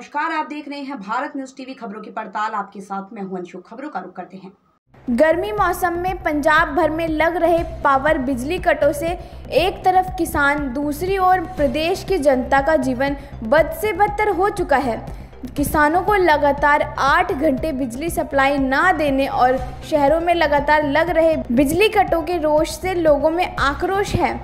नमस्कार, आप देख रहे हैं भारत न्यूज़ टीवी खबरों की पड़ताल। आपके साथ मैं हूँ अंशु खबरों का रुख करते हैं। गर्मी मौसम में पंजाब भर में लग रहे पावर बिजली कटों से एक तरफ़ किसान, दूसरी ओर प्रदेश की जनता का जीवन बद से बदतर हो चुका है। किसानों को लगातार आठ घंटे बिजली सप्लाई ना देने और शहरों में लगातार लग रहे बिजली कटों के रोष से लोगों में आक्रोश है।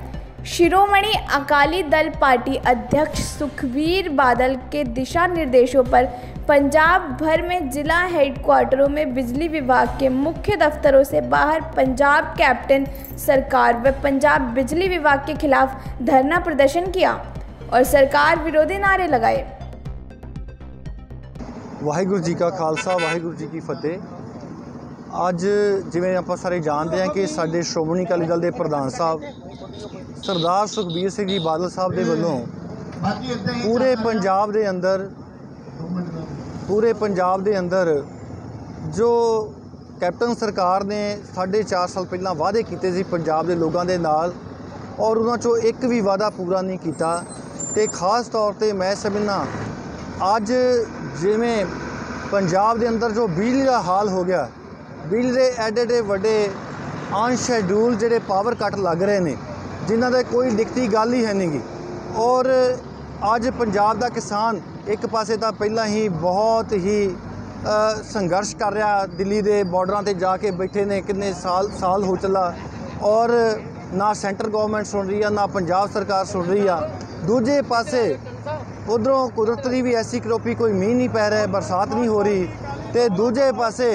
शिरोमणि अकाली दल पार्टी अध्यक्ष सुखबीर बादल के दिशा निर्देशों पर पंजाब भर में जिला हेडक्वार्टरों में बिजली विभाग के मुख्य दफ्तरों से बाहर पंजाब कैप्टन सरकार व पंजाब बिजली विभाग के खिलाफ धरना प्रदर्शन किया और सरकार विरोधी नारे लगाए ਵਾਹਿਗੁਰੂ ਜੀ ਕਾ ਖਾਲਸਾ ਵਾਹਿਗੁਰੂ ਜੀ ਕੀ ਫਤਿਹ ਅੱਜ ਜਿਵੇਂ ਆਪਾਂ ਸਾਰੇ ਜਾਣਦੇ ਹਾਂ ਕਿ ਸਾਡੇ ਸ਼੍ਰੋਮਣੀ ਅਕਾਲੀ ਦਲ ਦੇ ਪ੍ਰਧਾਨ ਸਾਹਿਬ ਸਰਦਾਰ ਸੁਖਬੀਰ ਸਿੰਘ ਜੀ ਬਾਦਲ ਸਾਹਿਬ ਦੇ ਵੱਲੋਂ ਪੂਰੇ ਪੰਜਾਬ ਦੇ ਅੰਦਰ, ਪੂਰੇ ਪੰਜਾਬ ਦੇ ਅੰਦਰ ਜੋ ਕੈਪਟਨ ਸਰਕਾਰ ਨੇ 4.5 ਸਾਲ ਪਹਿਲਾਂ ਵਾਅਦੇ ਕੀਤੇ ਸੀ ਪੰਜਾਬ ਦੇ ਲੋਕਾਂ ਦੇ ਨਾਲ ਔਰ ਉਹਨਾਂ ਚੋਂ ਇੱਕ ਵੀ ਵਾਅਦਾ ਪੂਰਾ ਨਹੀਂ ਕੀਤਾ ਤੇ ਖਾਸ ਤੌਰ ਤੇ ਮੈਂ ਸਮਝਣਾ ਅੱਜ ਜਿਵੇਂ ਪੰਜਾਬ ਦੇ ਅੰਦਰ ਜੋ ਬਿਜਲੀ ਦਾ ਹਾਲ ਹੋ ਗਿਆ, ਬਿਜਲੀ ਦੇ ਐਡੇ ਐਡੇ ਵੱਡੇ ਅਨਸ਼ੈਡਿਊਲ ਜਿਹੜੇ ਪਾਵਰ ਕੱਟ ਲੱਗ ਰਹੇ ਨੇ ਜਿਨ੍ਹਾਂ ਦੇ ਕੋਈ ਲਿਖਤੀ ਗੱਲ ਹੀ ਹੈ ਨਹੀਂਗੀ। ਔਰ ਅੱਜ ਪੰਜਾਬ ਦਾ ਕਿਸਾਨ ਇੱਕ ਪਾਸੇ ਤਾਂ ਪਹਿਲਾਂ ਹੀ ਬਹੁਤ ਹੀ ਸੰਘਰਸ਼ ਕਰ ਰਿਹਾ, ਦਿੱਲੀ ਦੇ ਬਾਰਡਰਾਂ ਤੇ ਜਾ ਕੇ ਬੈਠੇ ਨੇ, ਕਿੰਨੇ ਸਾਲ ਸਾਲ ਹੋ ਚੱਲਾ। ਔਰ ਨਾ ਸੈਂਟਰ ਗਵਰਨਮੈਂਟ ਸੁਣ ਰਹੀ ਆ, ਨਾ ਪੰਜਾਬ ਸਰਕਾਰ ਸੁਣ ਰਹੀ ਆ। ਦੂਜੇ ਪਾਸੇ ਉਧਰੋਂ ਕੁਦਰਤ ਦੀ ਵੀ ਐਸੀ ਕਰੋਪੀ ਕੋਈ ਮੀਂਹ ਨਹੀਂ ਪੈ ਰਿਹਾ, ਬਰਸਾਤ ਨਹੀਂ ਹੋ ਰਹੀ। ਤੇ ਦੂਜੇ ਪਾਸੇ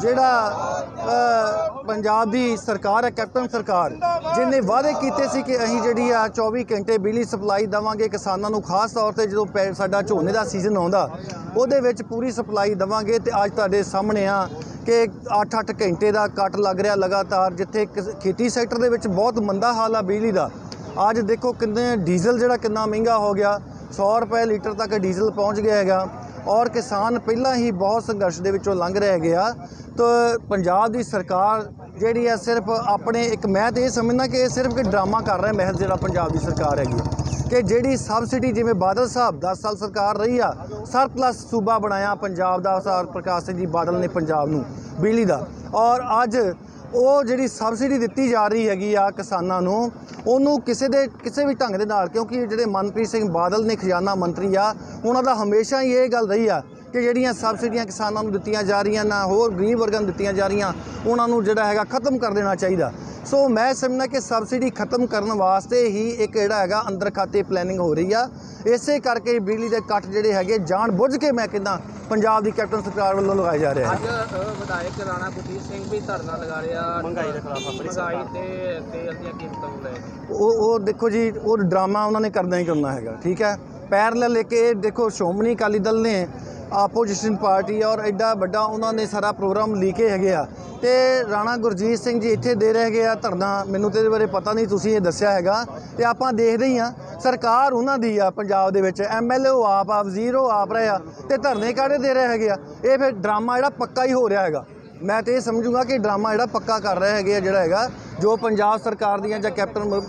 ਜਿਹੜਾ ਪੰਜਾਬ ਦੀ ਸਰਕਾਰ ਹੈ, ਕੈਪਟਨ ਸਰਕਾਰ। ਜਿਹਨੇ ਵਾਅਦੇ ਕੀਤੇ ਸੀ ਕਿ ਅਸੀਂ ਜਿਹੜੀ ਆ 24 ਘੰਟੇ ਬਿਜਲੀ ਸਪਲਾਈ ਦੇਵਾਂਗੇ ਕਿਸਾਨਾਂ ਨੂੰ, ਖਾਸ ਤੌਰ ਤੇ ਜਦੋਂ ਪੈ- ਸਾਡਾ ਝੋਨੇ ਦਾ ਸੀਜ਼ਨ ਆਉਂਦਾ, ਉਹਦੇ ਵਿੱਚ ਪੂਰੀ ਸਪਲਾਈ ਦੇਵਾਂਗੇ ਤੇ ਅੱਜ ਤੁਹਾਡੇ ਸਾਹਮਣੇ ਆ ਕਿ 8-8 ਘੰਟੇ ਦਾ ਕੱਟ ਲੱਗ ਰਿਹਾ ਲਗਾਤਾਰ, ਜਿੱਥੇ ਕਿਸ- ਖੇਤੀ ਸੈਕਟਰ ਦੇ ਵਿੱਚ ਬਹੁਤ ਮੰਦਾ ਹਾਲ ਆ ਬਿਜਲੀ ਦਾ। ਅੱਜ ਦੇਖੋ ਕਿੰਨੇ, ਡੀਜ਼ਲ ਜਿਹੜਾ ਕਿੰਨਾ ਮਹਿੰਗਾ ਹੋ ਗਿਆ 100 ਰੁਪਏ ਲੀਟਰ ਤੱਕ ਡੀਜ਼ਲ ਪਹੁੰਚ ਗਿਆ ਹੈਗਾ। ਔਰ ਕਿਸਾਨ ਪਹਿਲਾਂ ਹੀ ਬਹੁਤ ਸੰਘਰਸ਼ ਦੇ ਵਿੱਚੋਂ ਲੰਘ ਰਿਹਾ ਗਿਆ ਤਾਂ ਪੰਜਾਬ ਦੀ ਸਰਕਾਰ ਜਿਹੜੀ ਹੈ ਸਿਰਫ ਆਪਣੇ ਇੱਕ ਮੈਂ ਤੇ ਇਹ ਸਮਝਦਾ ਕਿ ਇਹ ਸਿਰਫ ਇੱਕ ਡਰਾਮਾ ਕਰ ਰਿਹਾ ਮਹਿਜ਼ ਜਿਹੜਾ ਪੰਜਾਬ ਦੀ ਸਰਕਾਰ ਹੈਗੀ ਹੈ। ਕਿ ਜਿਹੜੀ ਸਬਸਿਡੀ ਜਿਵੇਂ ਬਾਦਲ ਸਾਹਿਬ 10 ਸਾਲ ਸਰਕਾਰ ਰਹੀ ਆ ਸਰਪਲਸ ਸੂਬਾ ਬਣਾਇਆ ਪੰਜਾਬ ਦਾ ਸਰ ਪ੍ਰਕਾਸ਼ ਸਿੰਘ ਜੀ ਬਾਦਲ ਨੇ ਪੰਜਾਬ ਨੂੰ ਬਿਜਲੀ ਦਾ ਔਰ ਅੱਜ ਉਹ ਜਿਹੜੀ ਸਬਸਿਡੀ ਦਿੱਤੀ ਜਾ ਰਹੀ ਹੈਗੀ ਆ ਕਿਸਾਨਾਂ ਨੂੰ, ਉਹਨੂੰ ਕਿਸੇ ਦੇ ਕਿਸੇ ਵੀ ਢੰਗ ਦੇ ਨਾਲ, ਕਿਉਂਕਿ ਜਿਹੜੇ ਮਨਪ੍ਰੀਤ ਸਿੰਘ ਬਾਦਲ ਨੇ ਖਜ਼ਾਨਾ ਮੰਤਰੀ ਆ, ਉਹਨਾਂ ਦਾ ਹਮੇਸ਼ਾ ਹੀ ਇਹ ਗੱਲ ਰਹੀ ਆ ਕਿ ਜਿਹੜੀਆਂ ਸਬਸਿਡੀਆਂ ਕਿਸਾਨਾਂ ਨੂੰ ਦਿੱਤੀਆਂ ਜਾ ਰਹੀਆਂ, ਨਾ ਹੋਰ ਗਰੀਬ ਵਰਗਾਂ ਨੂੰ ਦਿੱਤੀਆਂ ਜਾ ਰਹੀਆਂ, ਉਹਨਾਂ ਨੂੰ ਜਿਹੜਾ ਹੈਗਾ ਖਤਮ ਕਰ ਦੇਣਾ ਚਾਹੀਦਾ। ਸੋ ਮੈਂ ਸਮਝਦਾ ਕਿ ਸਬਸਿਡੀ ਖਤਮ ਕਰਨ ਵਾਸਤੇ ਹੀ ਇੱਕ ਜਿਹੜਾ ਹੈਗਾ ਅੰਦਰ ਖਾਤੇ ਪਲੈਨਿੰਗ ਹੋ ਰਹੀ ਆ। ਇਸੇ ਕਰਕੇ ਬਿਜਲੀ ਦੇ ਕੱਟ ਜਿਹੜੇ ਹੈਗੇ ਜਾਣ ਬੁੱਝ ਕੇ ਮੈਂ ਕਹਿੰਦਾ ਪੰਜਾਬ ਦੀ ਕੈਪਟਨ ਸਰਕਾਰ ਵੱਲੋਂ ਲਗਾਏ ਜਾ ਰਹੇ ਹਨ ਅੱਜ ਵਿਧਾਇਕ ਰਾਣਾ ਗੁਰਜੀਤ ਸਿੰਘ ਵੀ ਧਰਨਾ ਲਗਾ ਰਿਹਾ। ਮਹਿੰਗਾਈ ਦੇ ਖਿਲਾਫ ਆਪਣੀ ਮਹਿੰਗਾਈ ਤੇ ਤੇਲ ਦੀਆਂ ਕੀਮਤਾਂ ਨੂੰ ਲੈ ਕੇ। ਉਹ ਉਹ ਦੇਖੋ ਜੀ ਉਹ ਡਰਾਮਾ ਉਹਨਾਂ ਨੇ ਕਰਨਾ ਹੀ ਕਰਨਾ ਹੈਗਾ ਠੀਕ ਹੈ? ਪੈਰਲਲ ਲੈ ਕੇ ਇਹ ਦੇਖੋ ਸ਼੍ਰੋਮਣੀ ਅਕਾਲੀ ਦਲ ਨੇ ਆਪੋਜੀਸ਼ਨ ਪਾਰਟੀ ਔਰ ਐਡਾ ਵੱਡਾ ਉਹਨਾਂ ਨੇ ਸਾਰਾ ਪ੍ਰੋਗਰਾਮ ਲੀਕੇ ਹੈਗੇ ਆ। ਤੇ ਰਾਣਾ ਗੁਰਜੀਤ ਸਿੰਘ ਜੀ ਇੱਥੇ ਦੇ ਰਹੇ ਹੈਗੇ ਆ ਧਰਨਾ। ਮੈਨੂੰ ਤੇ ਇਹਦੇ ਬਾਰੇ ਪਤਾ ਨਹੀਂ, ਤੁਸੀਂ ਇਹ ਦੱਸਿਆ ਹੈਗਾ। ਤੇ ਆਪਾਂ ਦੇਖਦੇ ਹੀ ਆ, ਸਰਕਾਰ ਉਹਨਾਂ ਦੀ ਆ ਪੰਜਾਬ ਦੇ ਵਿੱਚ। ਐਮਐਲਏ ਉਹ ਆਪ ਆ, ਵਜ਼ੀਰ ਉਹ ਆਪ ਰਹੇ ਆ। ਤੇ ਧਰਨੇ ਕਾੜੇ ਦੇ ਰਹੇ ਹੈਗੇ ਆ? ਇਹ ਫਿਰ ਡਰਾਮਾ ਜਿਹੜਾ ਪੱਕਾ ਹੀ ਹੋ ਰਿਹਾ ਹੈਗਾ। ਮੈਂ ਤੇ ਇਹ ਸਮਝੂੰਗਾ ਕਿ ਡਰਾਮਾ ਜਿਹੜਾ ਪੱਕਾ ਕਰ ਰਹੇ ਹੈਗੇ ਆ ਜਿਹੜਾ ਹੈਗਾ, ਜੋ ਪੰਜਾਬ ਸਰਕਾਰ ਦੀਆਂ ਜਾਂ ਕੈਪਟਨ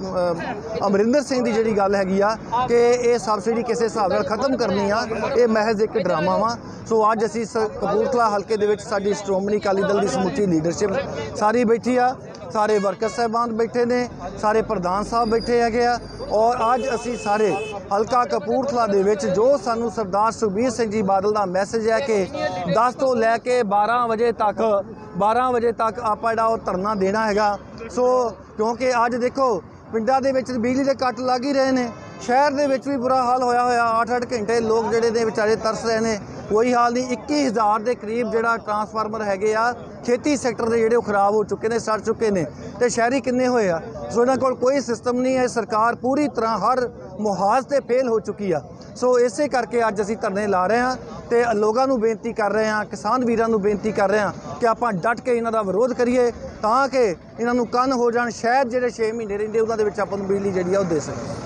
ਅਮਰਿੰਦਰ ਸਿੰਘ ਦੀ ਜਿਹੜੀ ਗੱਲ ਹੈਗੀ ਆ, ਕਿ ਇਹ ਸਬਸਿਡੀ ਕਿਸੇ ਹਿਸਾਬ ਨਾਲ ਖਤਮ ਕਰਨੀ ਆ, ਇਹ ਮਹਿਜ਼ ਇੱਕ ਡਰਾਮਾ ਵਾ। ਸੋ ਅੱਜ ਅਸੀਂ ਸ- ਕਪੂਰਥਲਾ ਹਲਕੇ ਦੇ ਵਿੱਚ ਸਾਡੀ ਸ਼੍ਰੋਮਣੀ ਅਕਾਲੀ ਦਲ ਦੀ ਸਮੁੱਚੀ ਲੀਡਰਸ਼ਿਪ ਸਾਰੀ ਬੈਠੀ ਆ, ਸਾਰੇ ਵਰਕਰ ਸਾਹਿਬਾਨ ਬੈਠੇ ਨੇ, ਸਾਰੇ ਪ੍ਰਧਾਨ ਸਾਹਿਬ ਬੈਠੇ ਹੈਗੇ ਆ, ਔਰ ਅੱਜ ਅਸੀਂ ਸਾਰੇ ਹਲਕਾ ਕਪੂਰਥਲਾ ਦੇ ਵਿੱਚ ਜੋ ਸਾਨੂੰ ਸਰਦਾਰ ਸੁਖਬੀਰ ਸਿੰਘ ਜੀ ਬਾਦਲ ਦਾ ਮੈਸੇਜ ਹੈ ਕਿ 10 ਤੋਂ ਲੈ ਕੇ 12 ਵਜੇ ਤੱਕ 12 ਵਜੇ ਤੱਕ ਆਪਾਂ ਜਿਹੜਾ ਉਹ ਧਰਨਾ ਦੇਣਾ ਹੈਗਾ। ਸੋ ਕਿਉਂਕਿ ਅੱਜ ਦੇਖੋ, ਪਿੰਡਾਂ ਦੇ ਵਿੱਚ ਬਿਜਲੀ ਦੇ ਕੱਟ ਲੱਗ ਹੀ ਰਹੇ ਨੇ। ਸ਼ਹਿਰ ਦੇ ਵਿੱਚ ਵੀ ਬੁਰਾ ਹਾਲ ਹੋਇਆ ਹੋਇਆ 8-8 ਘੰਟੇ ਲੋਕ ਜਿਹੜੇ ਨੇ ਵਿਚਾਰੇ ਤਰਸ ਰਹੇ ਨੇ। ਕੋਈ ਹਾਲ ਨਹੀਂ 21000 ਦੇ ਕਰੀਬ ਜਿਹੜਾ ਟਰਾਂਸਫਾਰਮਰ ਹੈਗੇ ਆ, ਖੇਤੀ ਸੈਕਟਰ ਦੇ ਜਿਹੜੇ ਉਹ ਖਰਾਬ ਹੋ ਚੁੱਕੇ ਨੇ, ਸੜ ਚੁੱਕੇ ਨੇ। ਤੇ ਸ਼ਹਿਰੀ ਕਿੰਨੇ ਹੋਏ ਆ? ਸੋ ਇਹਨਾਂ ਕੋਲ ਕੋਈ ਸਿਸਟਮ ਨਹੀਂ ਹੈ, ਸਰਕਾਰ ਪੂਰੀ ਤਰ੍ਹਾਂ ਹਰ ਮੁਹਾਜ਼ ਤੇ ਫੇਲ ਹੋ ਚੁੱਕੀ ਆ। ਸੋ ਇਸੇ ਕਰਕੇ ਅੱਜ ਅਸੀਂ ਧਰਨੇ ਲਾ ਰਹੇ ਹਾਂ ਤੇ ਲੋਕਾਂ ਨੂੰ ਬੇਨਤੀ ਕਰ ਰਹੇ ਹਾਂ, ਕਿਸਾਨ ਵੀਰਾਂ ਨੂੰ ਬੇਨਤੀ ਕਰ ਰਹੇ ਹਾਂ ਕਿ ਆਪਾਂ ਡਟ ਕੇ ਇਹਨਾਂ ਦਾ ਵਿਰੋਧ ਕਰੀਏ ਤਾਂ ਕਿ ਇਹਨਾਂ ਨੂੰ ਕੰਨ ਹੋ ਜਾਣ ਸ਼ਾਇਦ ਜਿਹੜੇ 6 ਮਹੀਨੇ ਰਹਿੰਦੇ ਉਹਨਾਂ ਦੇ ਵਿੱਚ ਆਪਾਂ ਨੂੰ ਬਿਜਲੀ ਜਿਹੜੀ ਆ ਉਹ ਦੇ ਸਕੀਏ